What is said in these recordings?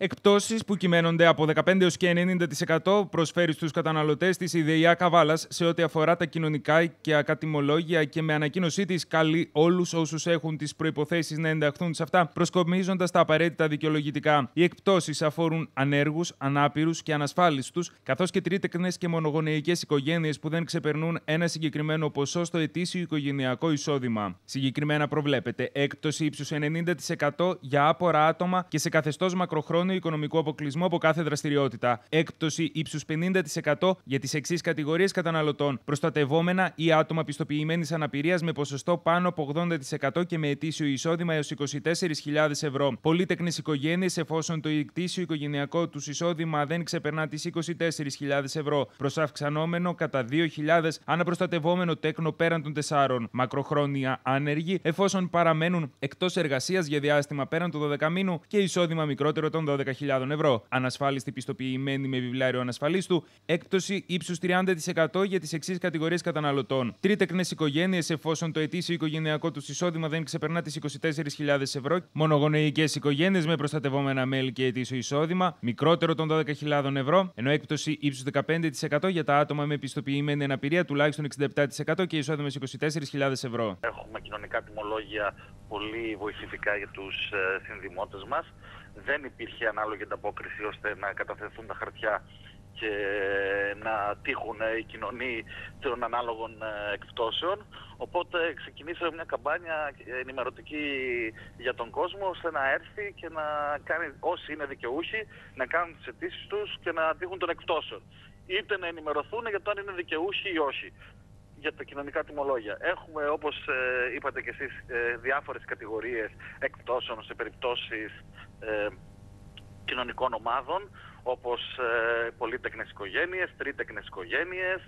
Εκπτώσεις που κυμαίνονται από 15 έως και 90% προσφέρει στους καταναλωτές της η ΔΕΙΑ Καβάλας σε ό,τι αφορά τα κοινωνικά και ακατημολόγια και με ανακοίνωσή της καλεί όλους όσους έχουν τις προϋποθέσεις να ενταχθούν σε αυτά προσκομίζοντας τα απαραίτητα δικαιολογητικά. Οι εκπτώσεις αφορούν ανέργους, ανάπηρους και ανασφάλιστους καθώς και τρίτεκνες και μονογονεϊκές οικογένειες που δεν ξεπερνούν ένα συγκεκριμένο ποσό στο ετήσιο οικογενειακό εισόδημα. Συγκεκριμένα προβλέπεται έκπτωση ύψους 90% για άπορα άτομα και σε καθεστώς μακροχρόνιο οικονομικού αποκλεισμού από κάθε δραστηριότητα. Έκπτωση ύψους 50% για τις εξής κατηγορίες καταναλωτών. Προστατευόμενα ή άτομα πιστοποιημένης αναπηρίας με ποσοστό πάνω από 80% και με ετήσιο εισόδημα έως 24.000 ευρώ. Πολύτεκνε οικογένειες εφόσον το ετήσιο οικογενειακό τους εισόδημα δεν ξεπερνά τις 24.000 ευρώ. Προς αυξανόμενο κατά 2.000 αναπροστατευόμενο τέκνο πέραν των 4. Μακροχρόνια άνεργοι εφόσον παραμένουν εκτός εργασίας για διάστημα πέραν του 12 μήνου και εισόδημα μικρότερο των 12.000 ευρώ. Ανασφάλιστη πιστοποιημένη με βιβλιάριο ανασφαλίστου, έκπτωση ύψους 30% για τις εξής κατηγορίες καταναλωτών. Τρίτεκνε οικογένειες, εφόσον το ετήσιο οικογενειακό τους εισόδημα δεν ξεπερνά τις 24.000 ευρώ. Μονογονεϊκές οικογένειες με προστατευόμενα μέλη και ετήσιο εισόδημα, μικρότερο των 12.000 ευρώ, ενώ έκπτωση ύψους 15% για τα άτομα με πιστοποιημένη αναπηρία τουλάχιστον 67% και εισόδημα 24.000 ευρώ. Έχουμε κοινωνικά τιμολόγια πολύ βοηθητικά για τους ε, συνδημότες μας δεν υπήρχε ανάλογη ανταπόκριση ώστε να καταθεθούν τα χαρτιά και να τύχουν οι κοινωνοί των ανάλογων ε, εκπτώσεων. Οπότε ξεκινήσαμε μια καμπάνια ενημερωτική για τον κόσμο ώστε να έρθει και να κάνει όσοι είναι δικαιούχοι να κάνουν τις αιτήσεις τους και να τύχουν των εκπτώσεων. Είτε να ενημερωθούν για το αν είναι δικαιούχοι ή όχι για τα κοινωνικά τιμολόγια. Έχουμε, όπως ε, είπατε και εσείς, ε, διάφορες κατηγορίες εκπτώσεων σε περιπτώσεις ε, κοινωνικών ομάδων, όπως ε, πολύτεκνες οικογένειες, τρίτεκνες οικογένειες,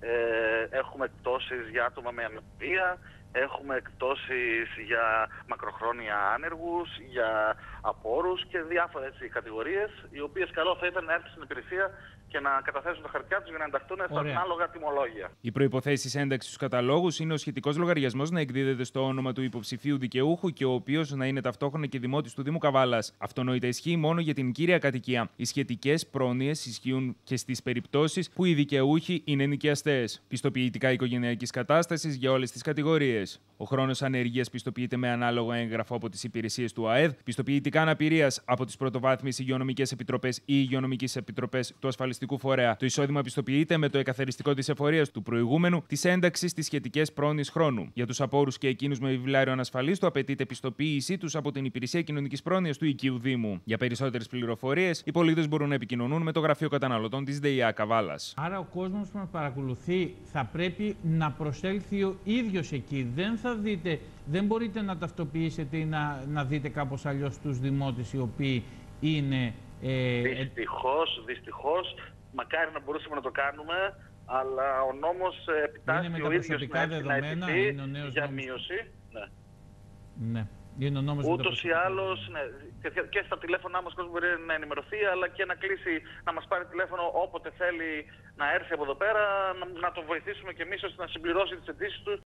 ε, έχουμε εκπτώσεις για άτομα με αναπηρία, έχουμε εκπτώσεις για μακροχρόνια άνεργους, για απόρους και διάφορες κατηγορίες, οι οποίες καλό θα ήταν να έρθει στην υπηρεσία και να καταθέσουν τα χαρτιά τους για να ενταχθούν στα ανάλογα τιμολόγια. Οι προποθέσει ένταξης στους καταλόγους είναι ο σχετικός λογαριασμός να εκδίδεται στο όνομα του υποψηφίου δικαιούχου και ο οποίος να είναι ταυτόχρονα και δημότης του Δήμου Καβάλας. Αυτονόητα ισχύει μόνο για την κύρια κατοικία. Οι σχετικές πρόνοιες ισχύουν και στις περιπτώσεις που οι δικαιούχοι είναι νοικιαστές. Πιστοποιητικά οικογενειακής κατάστασης για όλες τις κατηγορίες. Ο χρόνος ανεργίας πιστοποιείται με ανάλογο έγγραφο από τις υπηρεσίες του ΑΕΔ. Πιστοποιητικά αναπηρίας από τις πρωτοβάθμιες υγειονομικές επιτροπές ή υγειονομικές επιτροπές του ασφαλιστικού φορέα. Το εισόδημα πιστοποιείται με το εκαθαριστικό της εφορίας του προηγούμενου της ένταξης στις σχετικές πρόνοιες χρόνου. Για τους απόρους και εκείνους με βιβλιάριο ανασφαλίστου απαιτείται πιστοποίησή τους από την Υπηρεσία Κοινωνικής Πρόνοιας του Οικείου Δήμου. Για περισσότερες πληροφορίες, οι πολίτες μπορούν να επικοινωνούν με το Γραφείο Καταναλωτών της ΔΕΙΑ Καβάλας. Άρα ο κόσμος που μας παρακολουθεί θα πρέπει να προσέλθει ο ίδιος εκεί. Δεν θα δείτε, δεν μπορείτε να ταυτοποιήσετε ή να, να δείτε κάπως αλλιώς τους δημότες οι οποίοι είναι ε, δυστυχώς, δυστυχώς, μακάρι να μπορούσαμε να το κάνουμε, αλλά ο νόμος ε, επιτάσσει ο ίδιος να δεδομένα, για μείωση. Ναι. ναι. Είναι ο νόμος Ούτως ή άλλως, ναι, και στα τηλέφωνά μας κόσμος μπορεί να ενημερωθεί, αλλά και να κλείσει, να μας πάρει τηλέφωνο όποτε θέλει να έρθει από εδώ πέρα, να, να το βοηθήσουμε και εμείς ώστε να συμπληρώσει τις αιτήσεις του